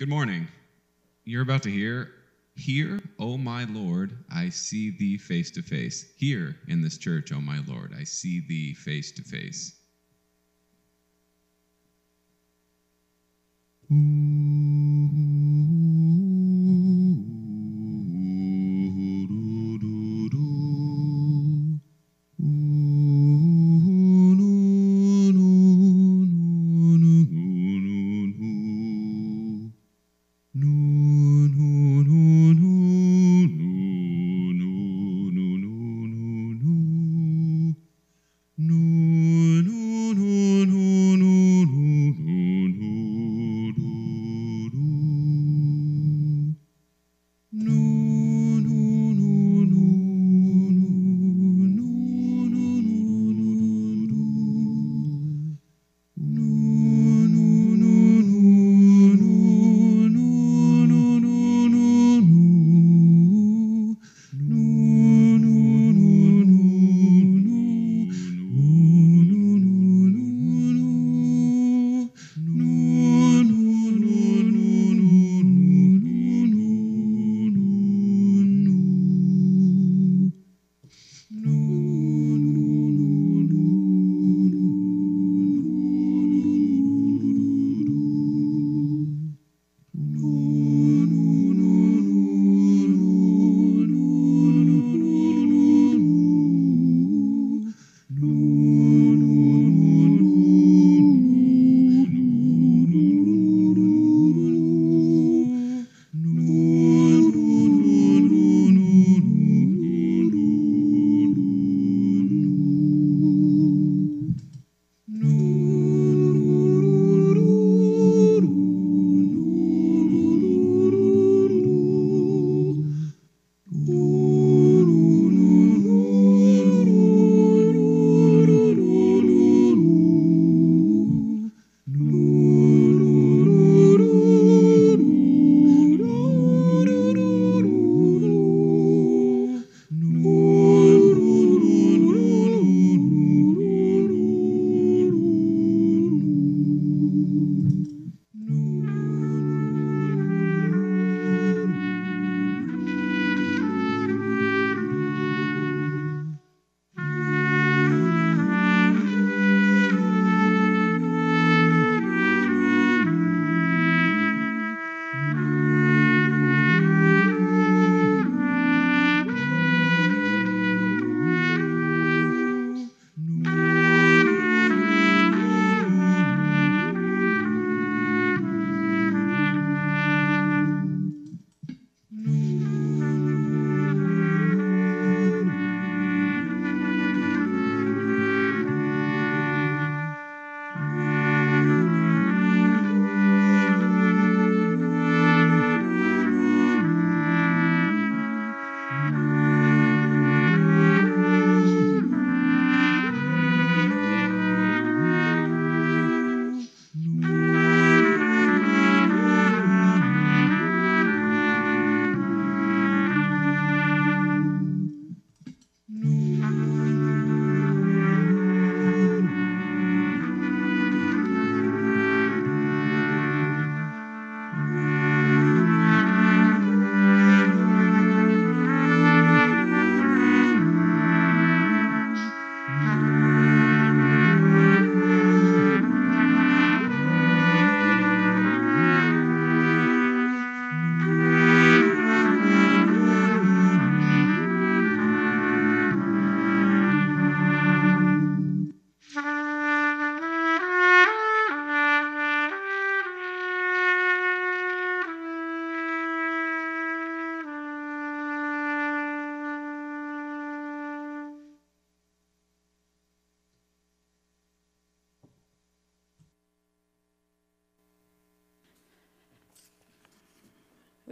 Good morning. You're about to hear, Here, O my Lord, I see thee face to face. Here in this church, O my Lord, I see thee face to face. We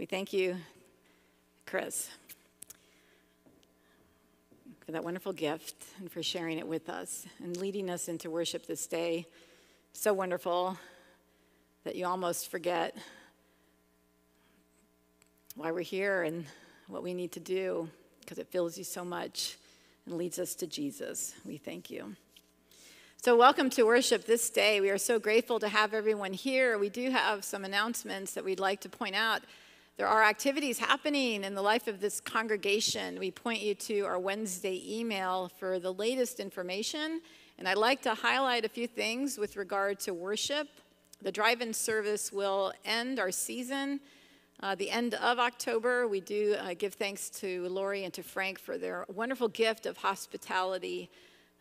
thank you, Chris, for that wonderful gift and for sharing it with us and leading us into worship this day. So wonderful that you almost forget why we're here and what we need to do because it fills you so much and leads us to Jesus. We thank you. So, welcome to worship this day. We are so grateful to have everyone here. We do have some announcements that we'd like to point out. There are activities happening in the life of this congregation. We point you to our Wednesday email for the latest information. And I'd like to highlight a few things with regard to worship. The drive in service will end our season. Uh, the end of October, we do uh, give thanks to Lori and to Frank for their wonderful gift of hospitality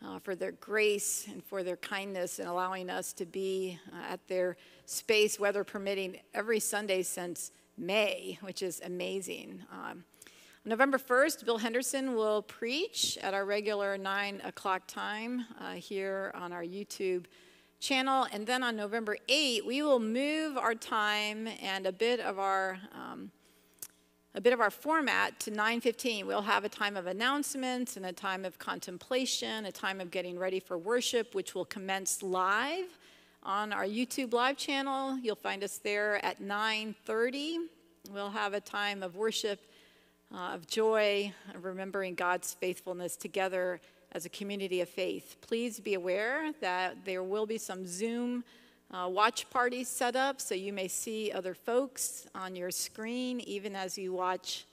uh, for their grace and for their kindness in allowing us to be uh, at their space, weather permitting, every Sunday since May, which is amazing. Um, November 1st, Bill Henderson will preach at our regular 9 o'clock time uh, here on our YouTube channel. And then on November 8th, we will move our time and a bit of our um, a bit of our format to 9:15. We'll have a time of announcements and a time of contemplation, a time of getting ready for worship, which will commence live on our YouTube live channel. You'll find us there at 9:30. We'll have a time of worship, uh, of joy, of remembering God's faithfulness together as a community of faith. Please be aware that there will be some Zoom uh, watch parties set up so you may see other folks on your screen even as you watch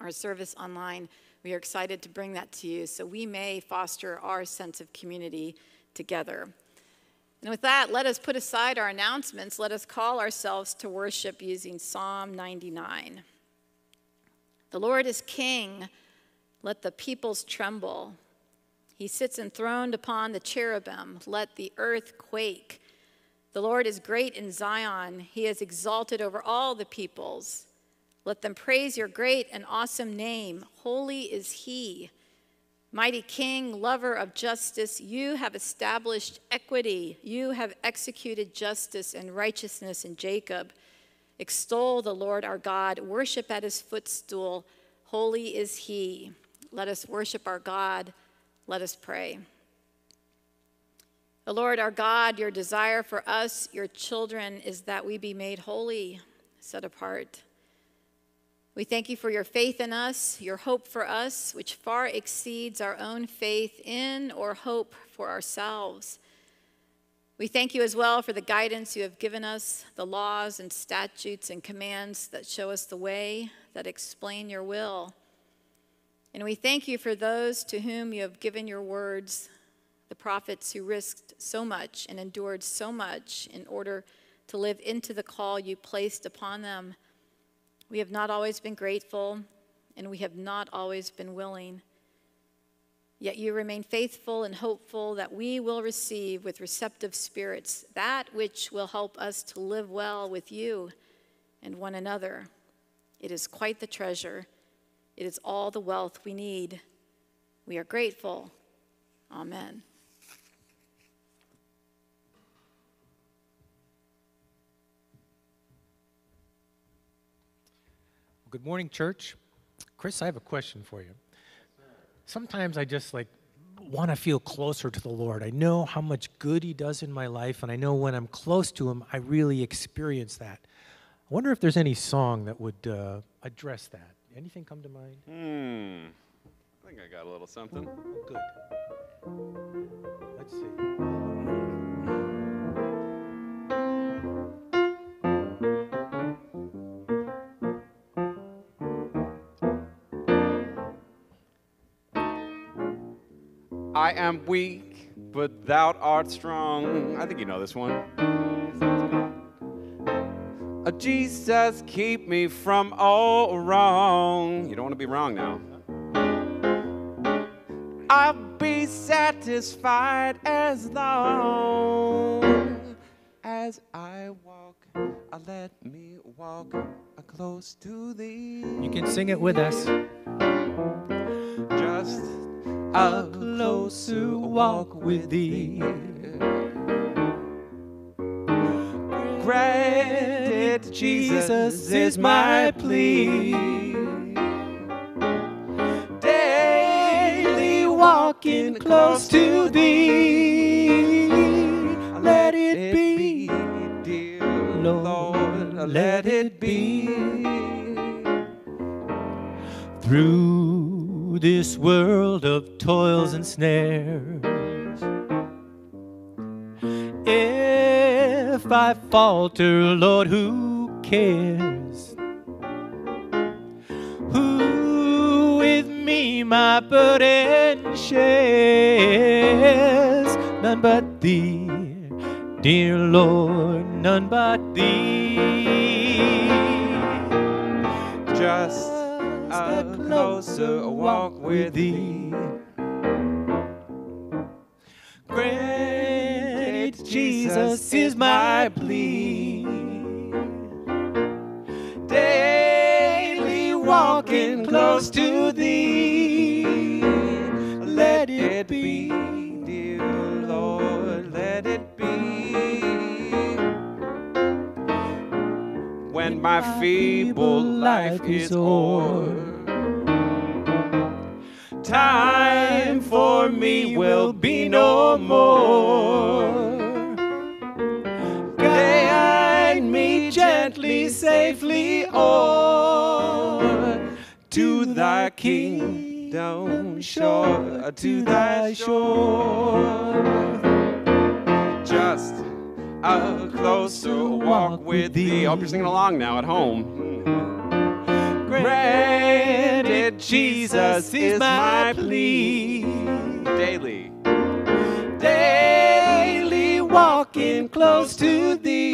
our service online. We are excited to bring that to you so we may foster our sense of community together. And with that, let us put aside our announcements. Let us call ourselves to worship using Psalm 99. The Lord is King. Let the peoples tremble. He sits enthroned upon the cherubim. Let the earth quake. The Lord is great in Zion. He is exalted over all the peoples. Let them praise your great and awesome name. Holy is he. Mighty King, lover of justice, you have established equity. You have executed justice and righteousness in Jacob. Extol the Lord our God. Worship at his footstool. Holy is he. Let us worship our God. Let us pray. The Lord our God, your desire for us, your children, is that we be made holy, set apart. We thank you for your faith in us, your hope for us, which far exceeds our own faith in or hope for ourselves. We thank you as well for the guidance you have given us, the laws and statutes and commands that show us the way, that explain your will. And we thank you for those to whom you have given your words, the prophets who risked so much and endured so much in order to live into the call you placed upon them. We have not always been grateful, and we have not always been willing. Yet you remain faithful and hopeful that we will receive with receptive spirits that which will help us to live well with you and one another. It is quite the treasure. It is all the wealth we need. We are grateful. Amen. Good morning, church. Chris, I have a question for you. Sometimes I just like want to feel closer to the Lord. I know how much good He does in my life, and I know when I'm close to Him, I really experience that. I wonder if there's any song that would uh, address that. Anything come to mind? Hmm. I think I got a little something. Good. Let's see. I am weak, but thou art strong. I think you know this one. Jesus, keep me from all wrong. You don't want to be wrong now. I'll be satisfied as long as I walk. Uh, let me walk uh, close to thee. You can sing it with us. Just a closer walk with thee. Granted, Jesus is my plea. Daily walking close to thee. Let it be, dear Lord, let it be. Through this world of toils and snares, if I falter, Lord, who cares? Who with me my burden shares? None but thee, dear Lord, none but thee. Just closer walk with thee. Great Jesus is my plea. Daily walking close to thee. Let it be. dear Lord, let it be. When my feeble life is o'er, time for me will be no more. Guide me gently, safely o'er to thy kingdom shore, uh, to thy shore. Just a closer walk with thee. Hope you're singing along now at home. Granted, Jesus is my plea. Daily. Daily walking close to thee.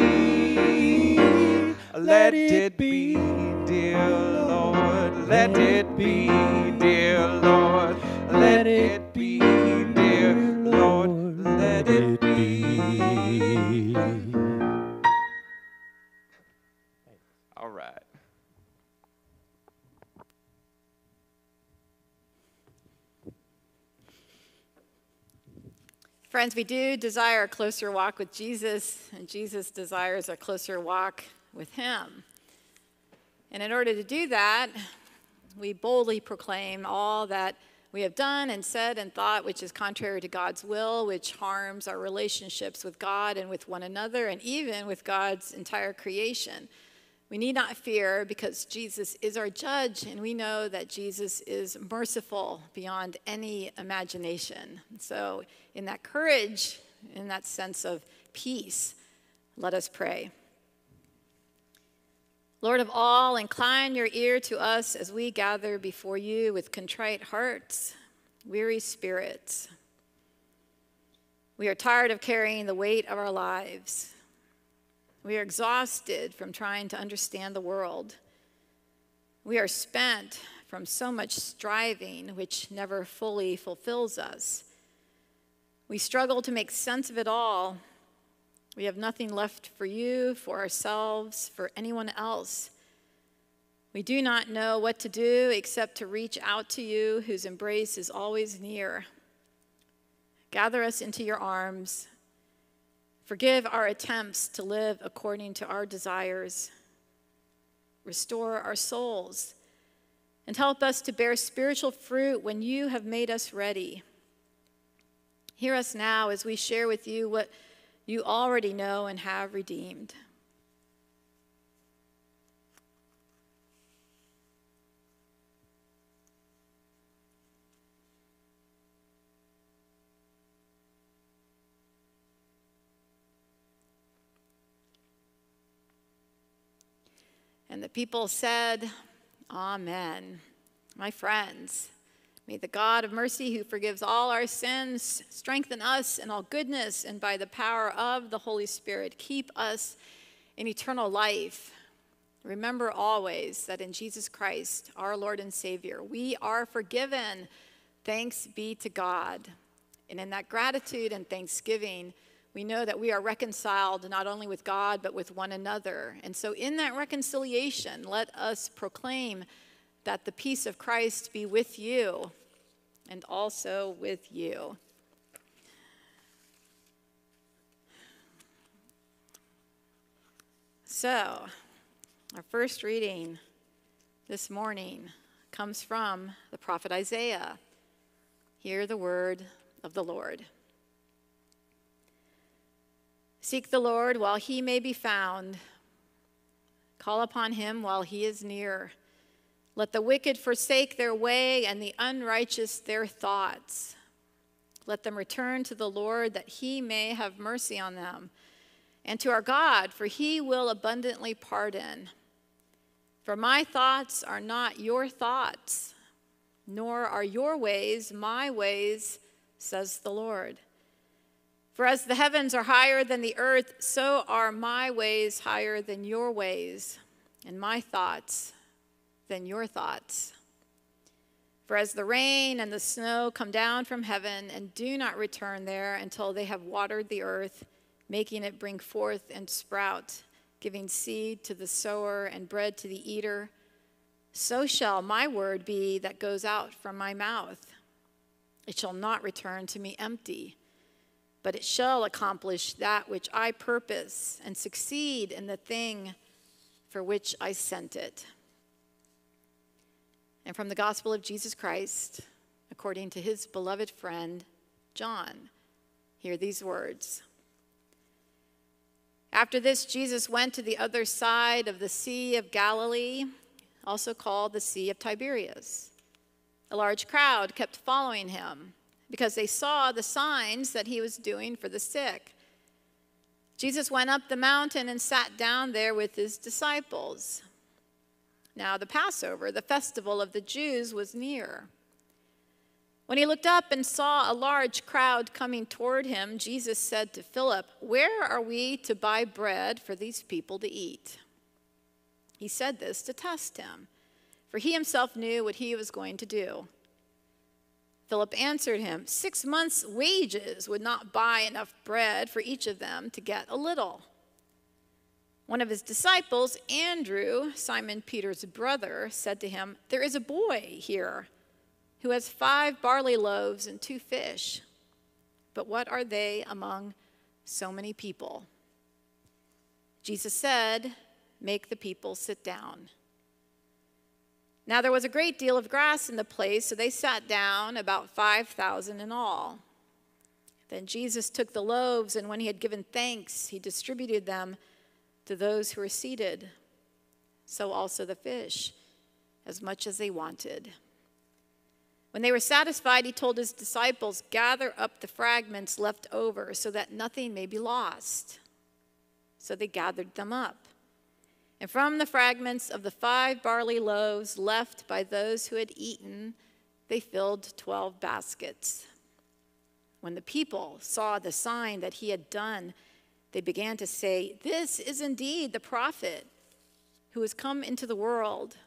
Let it be, dear Lord. Let it be, dear Lord. Let it be, Friends, we do desire a closer walk with Jesus, and Jesus desires a closer walk with Him. And in order to do that, we boldly proclaim all that we have done and said and thought which is contrary to God's will, which harms our relationships with God and with one another, and even with God's entire creation. We need not fear because Jesus is our judge, and we know that Jesus is merciful beyond any imagination. So, in that courage, in that sense of peace, let us pray. Lord of all, incline your ear to us as we gather before you with contrite hearts, weary spirits. We are tired of carrying the weight of our lives. We are exhausted from trying to understand the world. We are spent from so much striving, which never fully fulfills us. We struggle to make sense of it all. We have nothing left for you, for ourselves, for anyone else. We do not know what to do except to reach out to you, whose embrace is always near. Gather us into your arms. Forgive our attempts to live according to our desires. Restore our souls and help us to bear spiritual fruit when you have made us ready. Hear us now as we share with you what you already know and have redeemed. And the people said, Amen. My friends, may the God of mercy, who forgives all our sins, strengthen us in all goodness, and by the power of the Holy Spirit, keep us in eternal life. Remember always that in Jesus Christ, our Lord and Savior, we are forgiven. Thanks be to God. And in that gratitude and thanksgiving, we know that we are reconciled not only with God, but with one another. And so, in that reconciliation, let us proclaim that the peace of Christ be with you and also with you. So, our first reading this morning comes from the prophet Isaiah. Hear the word of the Lord. Seek the Lord while he may be found. Call upon him while he is near. Let the wicked forsake their way and the unrighteous their thoughts. Let them return to the Lord that he may have mercy on them and to our God, for he will abundantly pardon. For my thoughts are not your thoughts, nor are your ways my ways, says the Lord. For as the heavens are higher than the earth, so are my ways higher than your ways, and my thoughts than your thoughts. For as the rain and the snow come down from heaven and do not return there until they have watered the earth, making it bring forth and sprout, giving seed to the sower and bread to the eater, so shall my word be that goes out from my mouth. It shall not return to me empty, but it shall accomplish that which I purpose and succeed in the thing for which I sent it. And from the gospel of Jesus Christ, according to his beloved friend, John, hear these words. After this, Jesus went to the other side of the Sea of Galilee, also called the Sea of Tiberias. A large crowd kept following him because they saw the signs that he was doing for the sick. Jesus went up the mountain and sat down there with his disciples. Now, the Passover, the festival of the Jews, was near. When he looked up and saw a large crowd coming toward him, Jesus said to Philip, Where are we to buy bread for these people to eat? He said this to test him, for he himself knew what he was going to do. Philip answered him, Six months' wages would not buy enough bread for each of them to get a little. One of his disciples, Andrew, Simon Peter's brother, said to him, There is a boy here who has five barley loaves and two fish. But what are they among so many people? Jesus said, Make the people sit down. Now there was a great deal of grass in the place, so they sat down, about 5,000 in all. Then Jesus took the loaves, and when he had given thanks, he distributed them to those who were seated. So also the fish, as much as they wanted. When they were satisfied, he told his disciples, Gather up the fragments left over so that nothing may be lost. So they gathered them up. And from the fragments of the five barley loaves left by those who had eaten, they filled 12 baskets. When the people saw the sign that he had done, they began to say, This is indeed the prophet who has come into the world.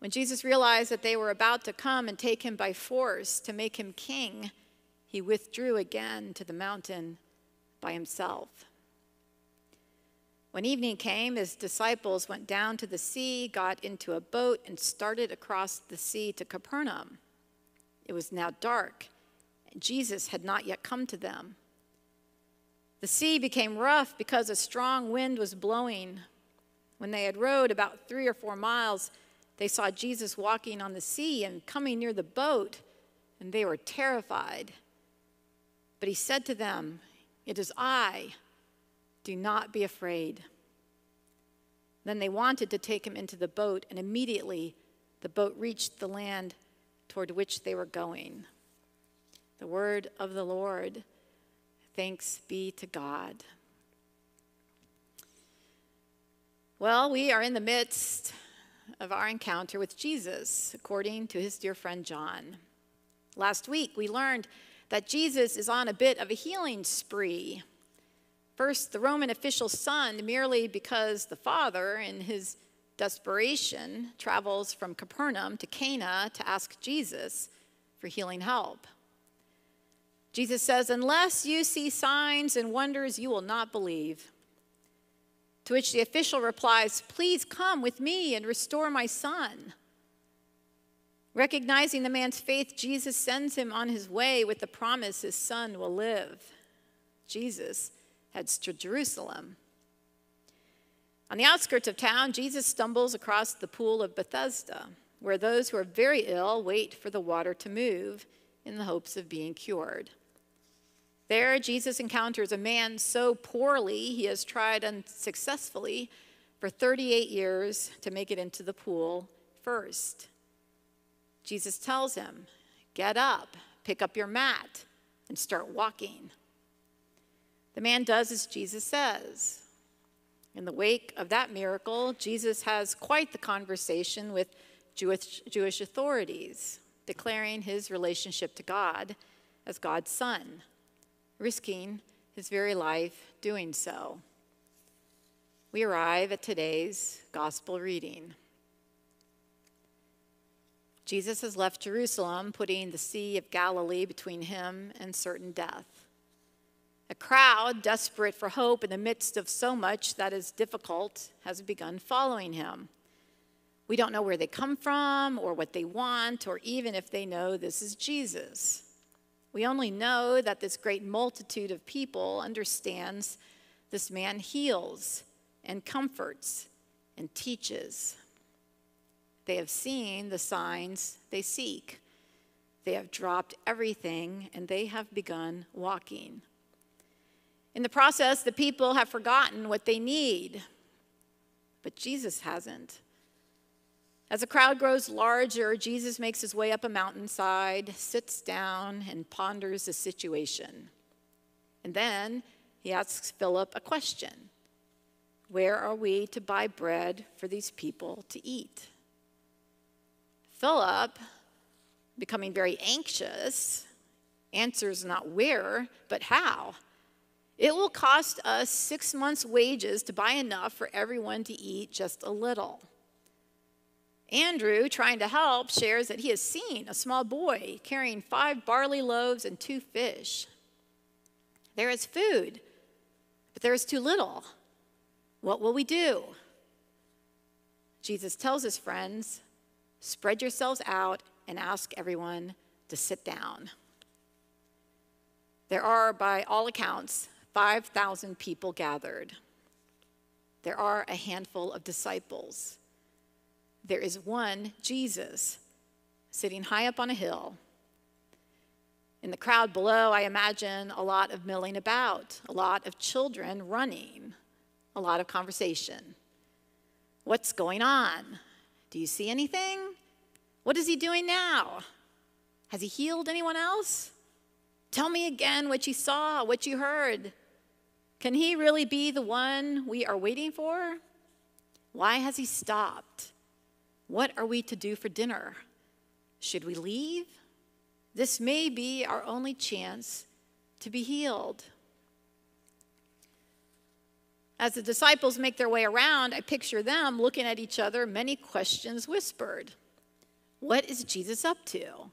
When Jesus realized that they were about to come and take him by force to make him king, he withdrew again to the mountain by himself. When evening came, his disciples went down to the sea, got into a boat, and started across the sea to Capernaum. It was now dark, and Jesus had not yet come to them. The sea became rough because a strong wind was blowing. When they had rowed about three or four miles, they saw Jesus walking on the sea and coming near the boat, and they were terrified. But he said to them, It is I. Do not be afraid. Then they wanted to take him into the boat, and immediately the boat reached the land toward which they were going. The word of the Lord. Thanks be to God. Well, we are in the midst of our encounter with Jesus, according to his dear friend John. Last week, we learned that Jesus is on a bit of a healing spree. First, the Roman official's son, merely because the father, in his desperation, travels from Capernaum to Cana to ask Jesus for healing help. Jesus says, Unless you see signs and wonders, you will not believe. To which the official replies, Please come with me and restore my son. Recognizing the man's faith, Jesus sends him on his way with the promise his son will live. Jesus heads to Jerusalem. On the outskirts of town, Jesus stumbles across the pool of Bethesda, where those who are very ill wait for the water to move in the hopes of being cured. There, Jesus encounters a man so poorly he has tried unsuccessfully for 38 years to make it into the pool first. Jesus tells him, Get up, pick up your mat, and start walking. The man does as Jesus says. In the wake of that miracle, Jesus has quite the conversation with Jewish, Jewish authorities, declaring his relationship to God as God's son, risking his very life doing so. We arrive at today's gospel reading. Jesus has left Jerusalem, putting the Sea of Galilee between him and certain death. A crowd, desperate for hope in the midst of so much that is difficult, has begun following him. We don't know where they come from or what they want or even if they know this is Jesus. We only know that this great multitude of people understands this man heals and comforts and teaches. They have seen the signs they seek. They have dropped everything and they have begun walking. In the process, the people have forgotten what they need, but Jesus hasn't. As the crowd grows larger, Jesus makes his way up a mountainside, sits down, and ponders the situation. And then he asks Philip a question Where are we to buy bread for these people to eat? Philip, becoming very anxious, answers not where, but how. It will cost us six months' wages to buy enough for everyone to eat just a little. Andrew, trying to help, shares that he has seen a small boy carrying five barley loaves and two fish. There is food, but there is too little. What will we do? Jesus tells his friends, Spread yourselves out and ask everyone to sit down. There are, by all accounts, 5,000 people gathered. There are a handful of disciples. There is one, Jesus, sitting high up on a hill. In the crowd below, I imagine a lot of milling about, a lot of children running, a lot of conversation. What's going on? Do you see anything? What is he doing now? Has he healed anyone else? Tell me again what you saw, what you heard. Can he really be the one we are waiting for? Why has he stopped? What are we to do for dinner? Should we leave? This may be our only chance to be healed. As the disciples make their way around, I picture them looking at each other, many questions whispered. What is Jesus up to?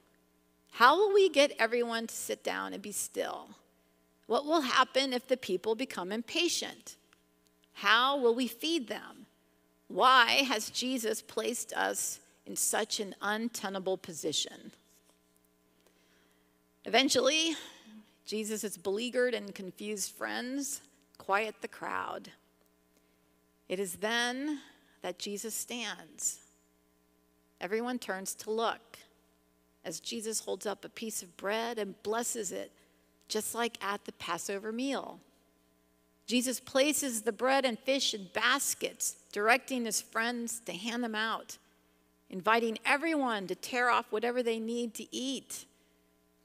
How will we get everyone to sit down and be still? What will happen if the people become impatient? How will we feed them? Why has Jesus placed us in such an untenable position? Eventually, Jesus' beleaguered and confused friends quiet the crowd. It is then that Jesus stands. Everyone turns to look as Jesus holds up a piece of bread and blesses it, just like at the Passover meal. Jesus places the bread and fish in baskets, directing his friends to hand them out, inviting everyone to tear off whatever they need to eat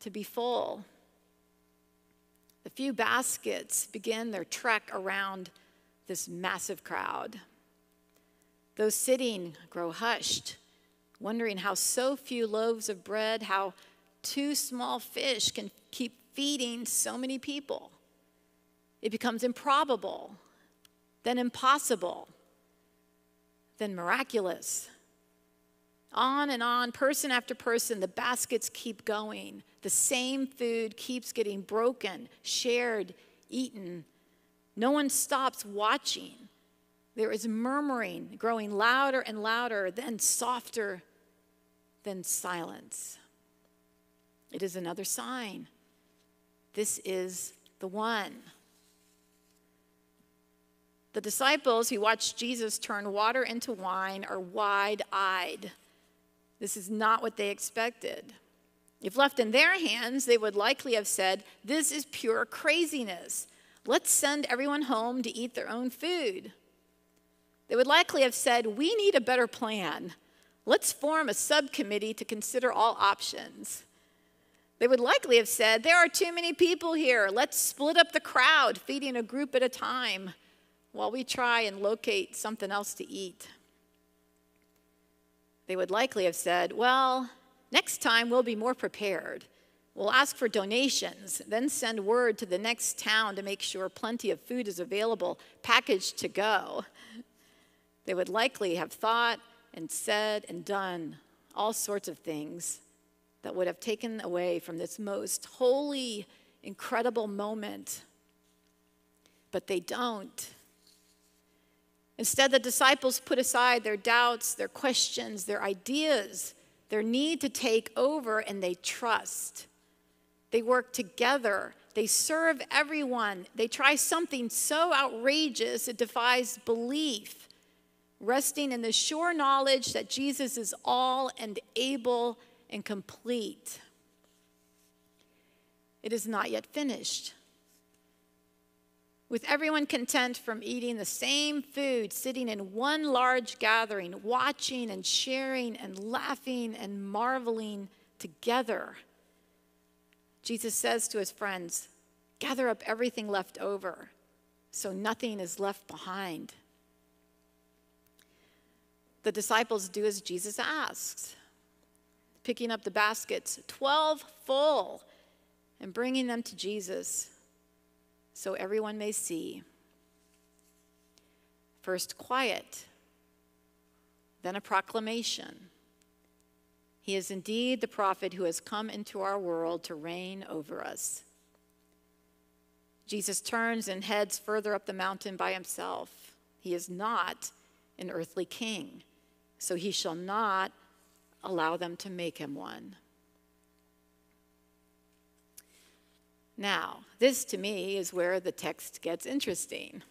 to be full. The few baskets begin their trek around this massive crowd. Those sitting grow hushed, wondering how so few loaves of bread, how two small fish can keep feeding so many people. It becomes improbable, then impossible, then miraculous. On and on, person after person, the baskets keep going. The same food keeps getting broken, shared, eaten. No one stops watching. There is murmuring growing louder and louder, then softer, then silence. It is another sign. This is the one. The disciples who watched Jesus turn water into wine are wide eyed. This is not what they expected. If left in their hands, they would likely have said, This is pure craziness. Let's send everyone home to eat their own food. They would likely have said, We need a better plan. Let's form a subcommittee to consider all options. They would likely have said, There are too many people here. Let's split up the crowd, feeding a group at a time while we try and locate something else to eat. They would likely have said, Well, next time we'll be more prepared. We'll ask for donations, then send word to the next town to make sure plenty of food is available, packaged to go. They would likely have thought and said and done all sorts of things that would have taken away from this most holy, incredible moment. But they don't. Instead, the disciples put aside their doubts, their questions, their ideas, their need to take over, and they trust. They work together. They serve everyone. They try something so outrageous it defies belief, resting in the sure knowledge that Jesus is all and able and complete. It is not yet finished. With everyone content from eating the same food, sitting in one large gathering, watching and sharing and laughing and marveling together, Jesus says to his friends, Gather up everything left over so nothing is left behind. The disciples do as Jesus asks picking up the baskets, 12 full, and bringing them to Jesus so everyone may see. First, quiet, then a proclamation. He is indeed the prophet who has come into our world to reign over us. Jesus turns and heads further up the mountain by himself. He is not an earthly king, so he shall not allow them to make him one. Now, this to me is where the text gets interesting.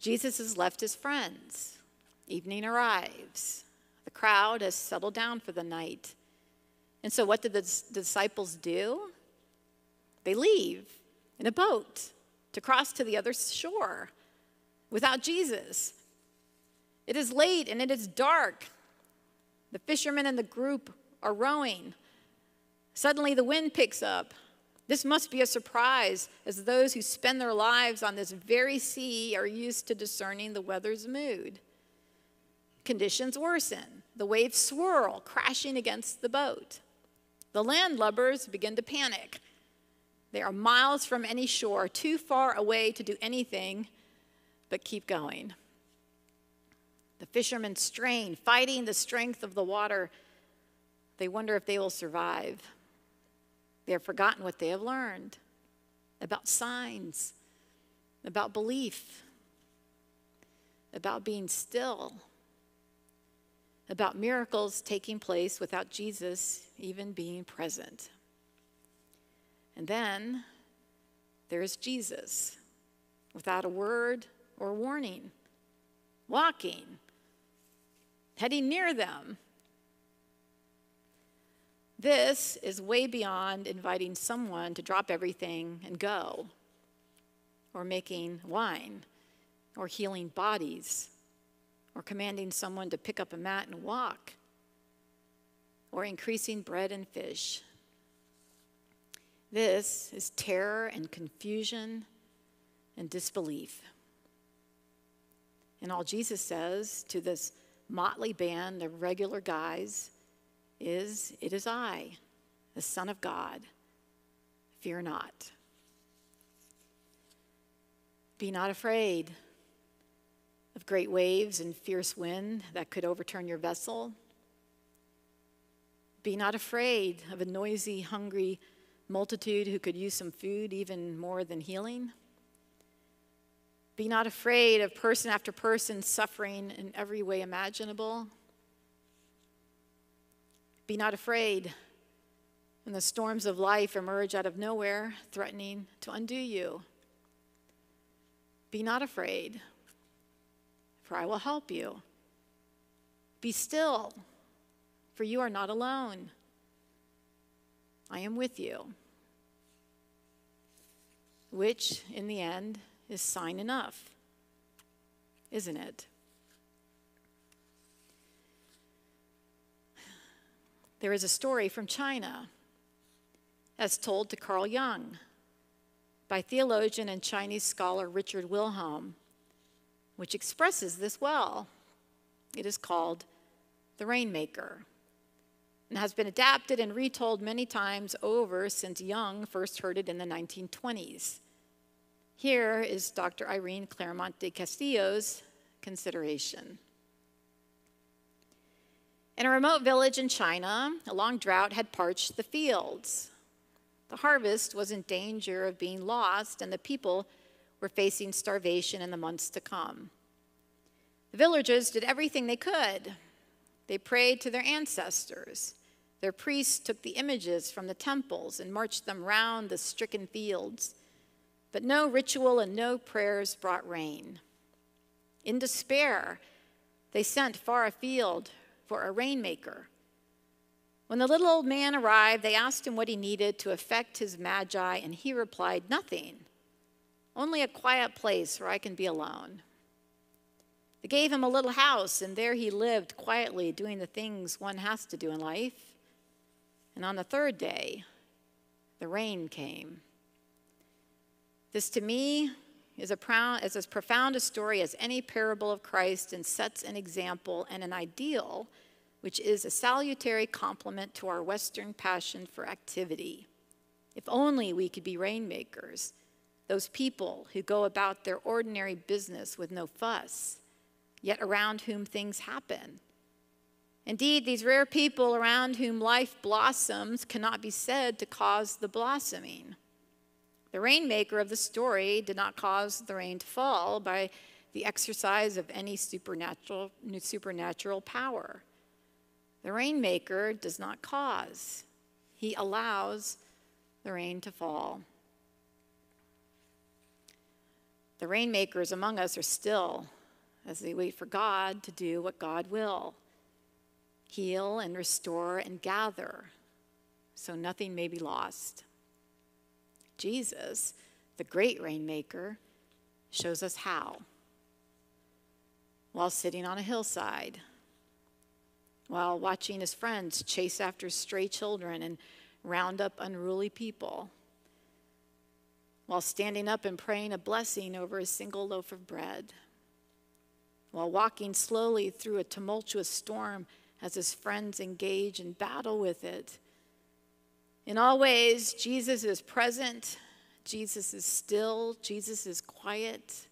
Jesus has left his friends. Evening arrives. The crowd has settled down for the night. And so, what did the disciples do? They leave in a boat to cross to the other shore without Jesus. It is late and it is dark. The fishermen and the group are rowing. Suddenly, the wind picks up. This must be a surprise, as those who spend their lives on this very sea are used to discerning the weather's mood. Conditions worsen. The waves swirl, crashing against the boat. The landlubbers begin to panic. They are miles from any shore, too far away to do anything but keep going. The fishermen strain, fighting the strength of the water. They wonder if they will survive. They have forgotten what they have learned about signs, about belief, about being still, about miracles taking place without Jesus even being present. And then there's Jesus without a word or warning, walking heading near them. This is way beyond inviting someone to drop everything and go, or making wine, or healing bodies, or commanding someone to pick up a mat and walk, or increasing bread and fish. This is terror and confusion and disbelief. And all Jesus says to this motley band the regular guys is It is I, the Son of God. Fear not. Be not afraid of great waves and fierce wind that could overturn your vessel. Be not afraid of a noisy, hungry multitude who could use some food even more than healing. Be not afraid of person after person suffering in every way imaginable. Be not afraid when the storms of life emerge out of nowhere, threatening to undo you. Be not afraid, for I will help you. Be still, for you are not alone. I am with you. Which, in the end, is sign enough, isn't it? There is a story from China as told to Carl Jung by theologian and Chinese scholar Richard Wilhelm, which expresses this well. It is called The Rainmaker and has been adapted and retold many times over since Jung first heard it in the 1920s. Here is Dr. Irene Claremont de Castillo's consideration. In a remote village in China, a long drought had parched the fields. The harvest was in danger of being lost, and the people were facing starvation in the months to come. The villagers did everything they could. They prayed to their ancestors. Their priests took the images from the temples and marched them round the stricken fields. But no ritual and no prayers brought rain. In despair, they sent far afield for a rainmaker. When the little old man arrived, they asked him what he needed to effect his magi, and he replied, Nothing, only a quiet place where I can be alone. They gave him a little house, and there he lived quietly, doing the things one has to do in life. And on the third day, the rain came. This to me is, is as profound a story as any parable of Christ and sets an example and an ideal, which is a salutary complement to our Western passion for activity. If only we could be rainmakers, those people who go about their ordinary business with no fuss, yet around whom things happen Indeed, these rare people around whom life blossoms cannot be said to cause the blossoming. The rainmaker of the story did not cause the rain to fall by the exercise of any supernatural, supernatural power. The rainmaker does not cause, he allows the rain to fall. The rainmakers among us are still as they wait for God to do what God will heal and restore and gather so nothing may be lost. Jesus, the great rainmaker, shows us how. While sitting on a hillside, while watching his friends chase after stray children and round up unruly people, while standing up and praying a blessing over a single loaf of bread, while walking slowly through a tumultuous storm as his friends engage in battle with it. In all ways, Jesus is present, Jesus is still, Jesus is quiet,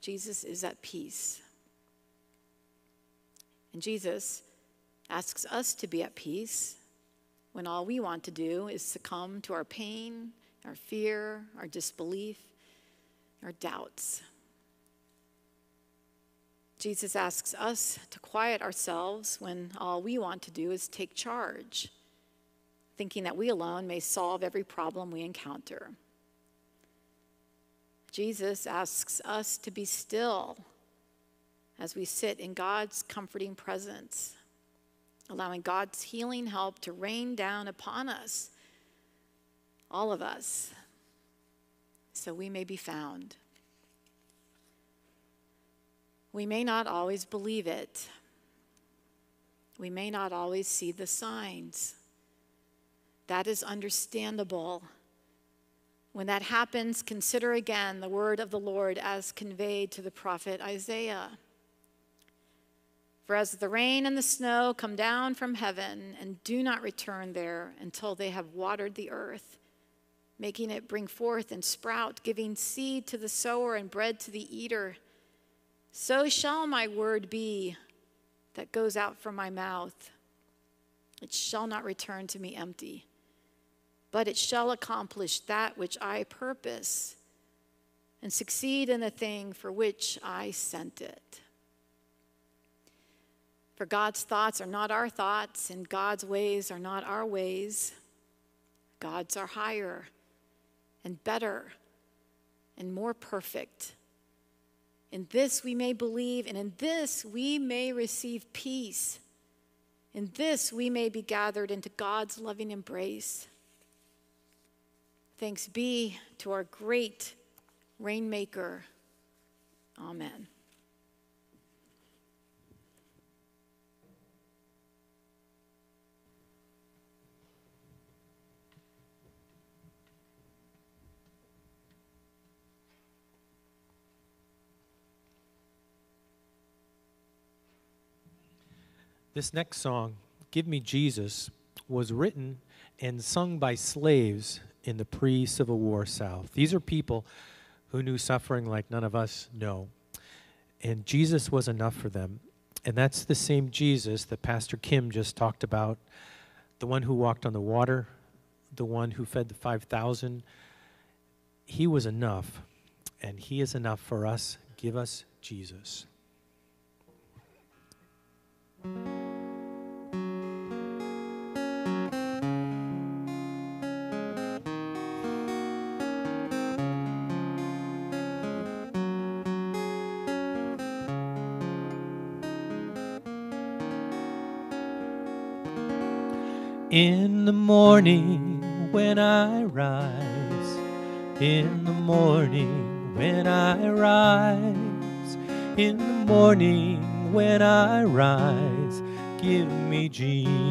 Jesus is at peace. And Jesus asks us to be at peace when all we want to do is succumb to our pain, our fear, our disbelief, our doubts. Jesus asks us to quiet ourselves when all we want to do is take charge, thinking that we alone may solve every problem we encounter. Jesus asks us to be still as we sit in God's comforting presence, allowing God's healing help to rain down upon us, all of us, so we may be found. We may not always believe it. We may not always see the signs. That is understandable. When that happens, consider again the word of the Lord as conveyed to the prophet Isaiah. For as the rain and the snow come down from heaven and do not return there until they have watered the earth, making it bring forth and sprout, giving seed to the sower and bread to the eater, so shall my word be that goes out from my mouth. It shall not return to me empty, but it shall accomplish that which I purpose and succeed in the thing for which I sent it. For God's thoughts are not our thoughts, and God's ways are not our ways. God's are higher and better and more perfect in this we may believe, and in this we may receive peace. In this we may be gathered into God's loving embrace. Thanks be to our great Rainmaker. Amen. This next song, Give Me Jesus, was written and sung by slaves in the pre Civil War South. These are people who knew suffering like none of us know. And Jesus was enough for them. And that's the same Jesus that Pastor Kim just talked about the one who walked on the water, the one who fed the 5,000. He was enough, and He is enough for us. Give us Jesus. In the morning when I rise, in the morning when I rise, in the morning when I rise, give me Jesus.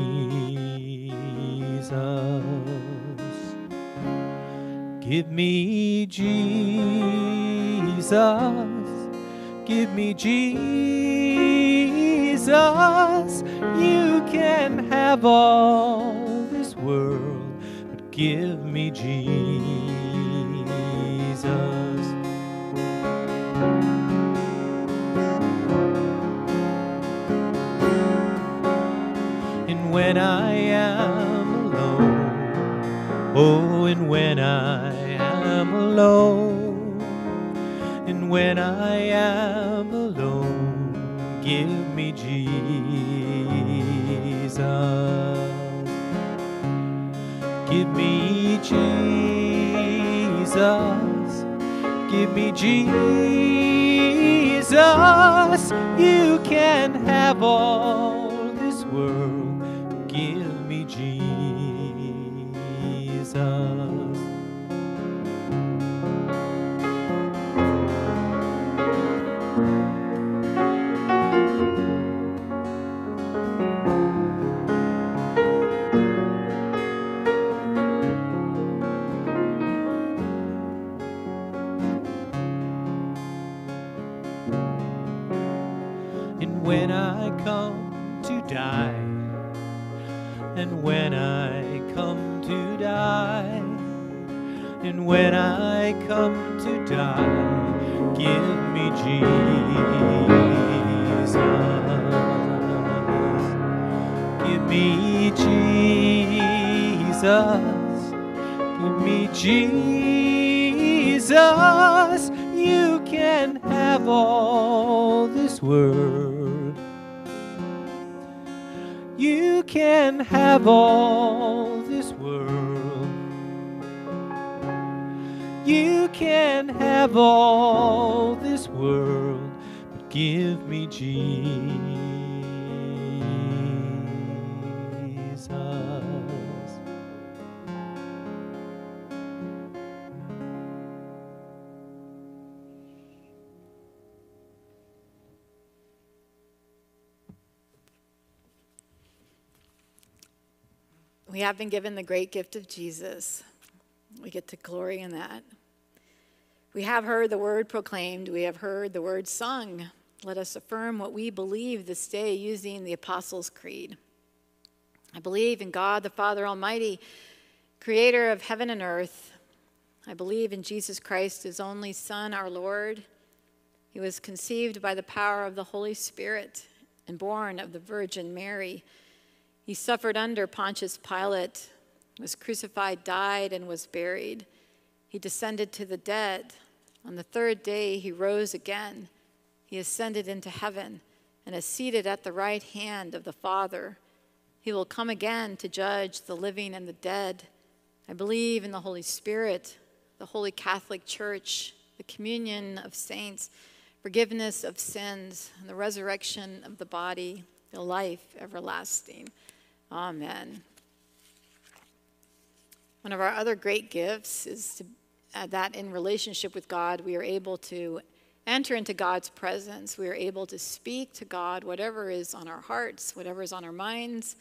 Give me Jesus. Give me Jesus. You can have all this world, but give me Jesus. And when I am alone, oh, and when I am alone, and when I am alone, give Give me Jesus. Give me Jesus. You can have all this world. Give me Jesus. When I come to die, give me Jesus. Give me Jesus. Give me Jesus. You can have all this world. You can have all can have all this world, but give me Jesus. We have been given the great gift of Jesus. We get to glory in that. We have heard the word proclaimed, we have heard the word sung. Let us affirm what we believe this day using the Apostles' Creed. I believe in God the Father Almighty, creator of heaven and earth. I believe in Jesus Christ, his only Son, our Lord. He was conceived by the power of the Holy Spirit and born of the Virgin Mary. He suffered under Pontius Pilate, was crucified, died, and was buried. He descended to the dead. On the third day, he rose again. He ascended into heaven and is seated at the right hand of the Father. He will come again to judge the living and the dead. I believe in the Holy Spirit, the Holy Catholic Church, the communion of saints, forgiveness of sins, and the resurrection of the body, the life everlasting. Amen. One of our other great gifts is to, uh, that in relationship with God, we are able to enter into God's presence. We are able to speak to God whatever is on our hearts, whatever is on our minds,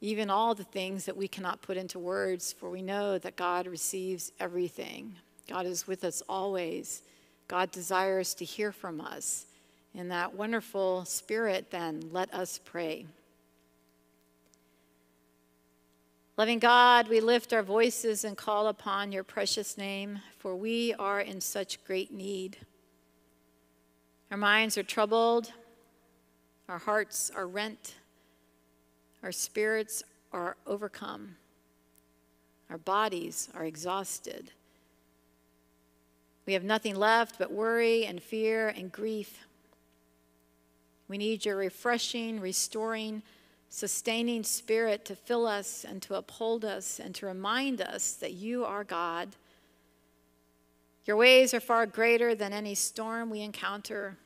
even all the things that we cannot put into words, for we know that God receives everything. God is with us always. God desires to hear from us. In that wonderful spirit, then, let us pray. Loving God, we lift our voices and call upon your precious name, for we are in such great need. Our minds are troubled, our hearts are rent, our spirits are overcome, our bodies are exhausted. We have nothing left but worry and fear and grief. We need your refreshing, restoring, sustaining spirit to fill us and to uphold us and to remind us that you are God. Your ways are far greater than any storm we encounter.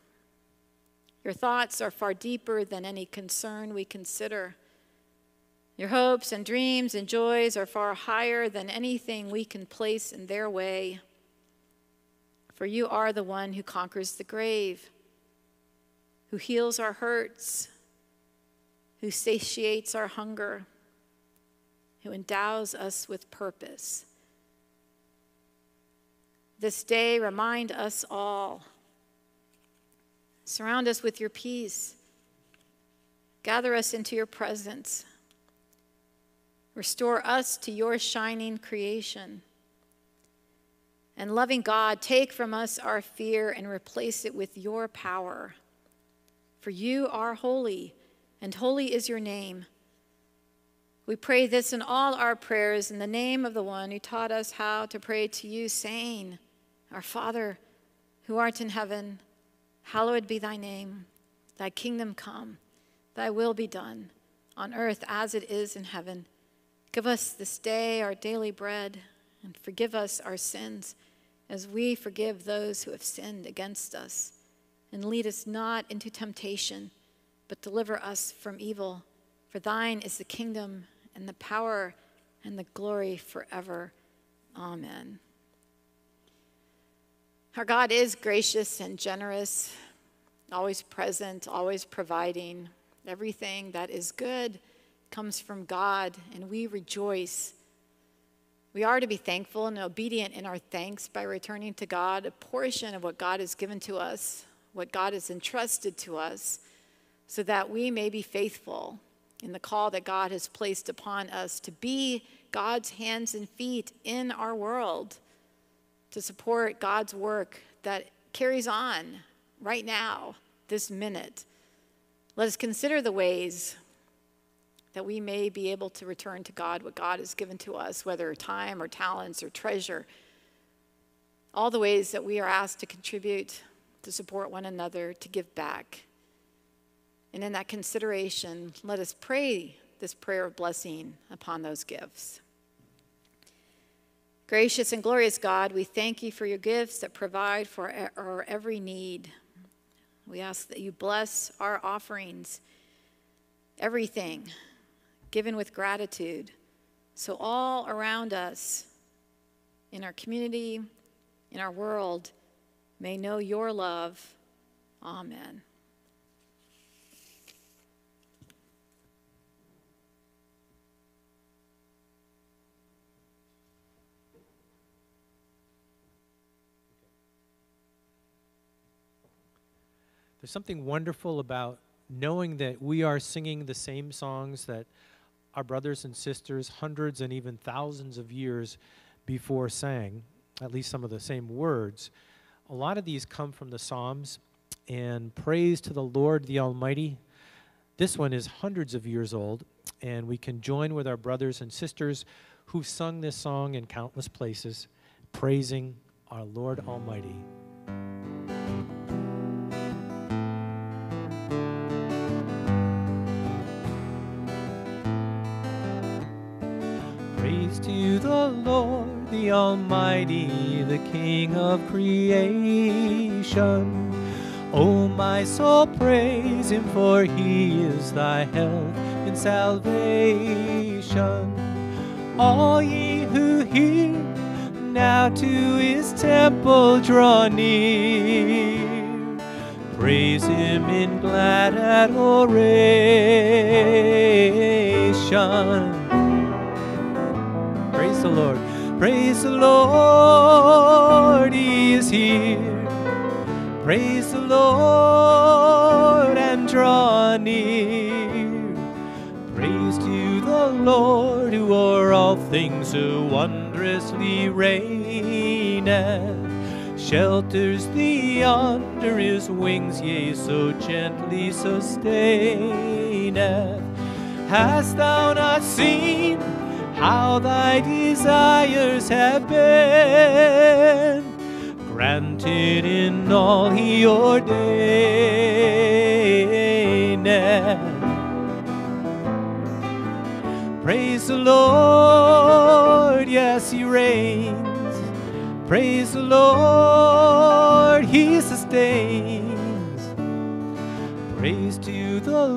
Your thoughts are far deeper than any concern we consider. Your hopes and dreams and joys are far higher than anything we can place in their way. For you are the one who conquers the grave, who heals our hurts who satiates our hunger, who endows us with purpose. This day, remind us all. Surround us with your peace. Gather us into your presence. Restore us to your shining creation. And loving God, take from us our fear and replace it with your power. For you are holy and holy is your name. We pray this in all our prayers in the name of the one who taught us how to pray to you, saying, Our Father, who art in heaven, hallowed be thy name. Thy kingdom come, thy will be done, on earth as it is in heaven. Give us this day our daily bread, and forgive us our sins, as we forgive those who have sinned against us. And lead us not into temptation but deliver us from evil. For thine is the kingdom and the power and the glory forever. Amen. Our God is gracious and generous, always present, always providing. Everything that is good comes from God, and we rejoice. We are to be thankful and obedient in our thanks by returning to God a portion of what God has given to us, what God has entrusted to us so that we may be faithful in the call that God has placed upon us to be God's hands and feet in our world, to support God's work that carries on right now, this minute. Let us consider the ways that we may be able to return to God what God has given to us, whether time or talents or treasure. All the ways that we are asked to contribute, to support one another, to give back. And in that consideration, let us pray this prayer of blessing upon those gifts. Gracious and glorious God, we thank you for your gifts that provide for our every need. We ask that you bless our offerings, everything given with gratitude. So, all around us, in our community, in our world, may know your love. Amen. There's something wonderful about knowing that we are singing the same songs that our brothers and sisters, hundreds and even thousands of years before sang, at least some of the same words. A lot of these come from the Psalms and praise to the Lord the Almighty. This one is hundreds of years old, and we can join with our brothers and sisters who've sung this song in countless places, praising our Lord Almighty. To the Lord, the Almighty, the King of creation. O my soul, praise him, for he is thy health and salvation. All ye who hear, now to his temple draw near. Praise him in glad adoration Praise the Lord. Praise the Lord, He is here. Praise the Lord and draw near. Praise to the Lord who o'er all things so wondrously reigneth shelters thee under his wings, yea, so gently sustaineth. Hast thou not seen how thy desires have been granted in all he ordaineth? Praise the Lord, yes, he reigns. Praise the Lord, He sustains. Praise to the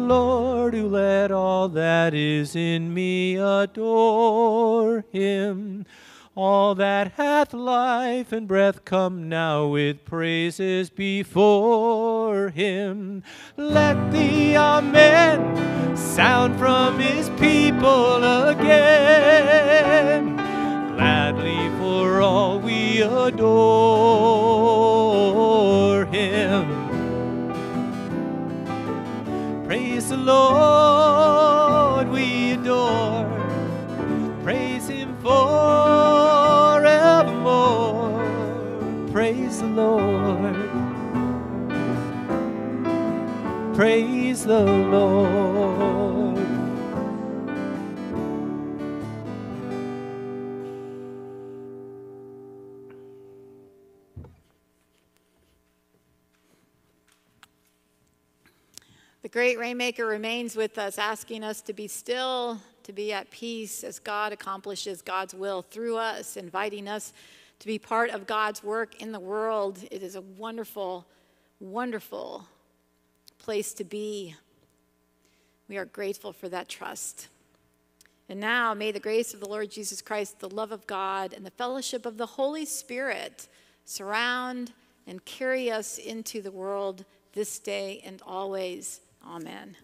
Lord who let all that is in me adore Him. All that hath life and breath come now with praises before Him. Let the Amen sound from His people again gladly for all we adore him. Praise the Lord, we adore. Praise him forevermore. Praise the Lord. Praise the Lord. The great Rainmaker remains with us, asking us to be still, to be at peace as God accomplishes God's will through us, inviting us to be part of God's work in the world. It is a wonderful, wonderful place to be. We are grateful for that trust. And now, may the grace of the Lord Jesus Christ, the love of God, and the fellowship of the Holy Spirit surround and carry us into the world this day and always. Amen.